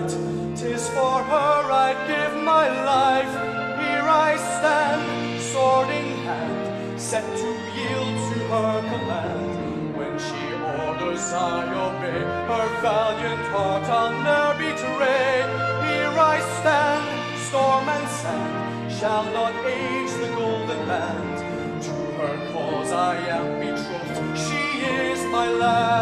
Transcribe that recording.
Tis for her I'd give my life. Here I stand, sword in hand, set to yield to her command. When she orders, I obey. Her valiant heart I'll ne'er betray. Here I stand, storm and sand shall not age the golden band. To her cause I am betrothed. She is my land.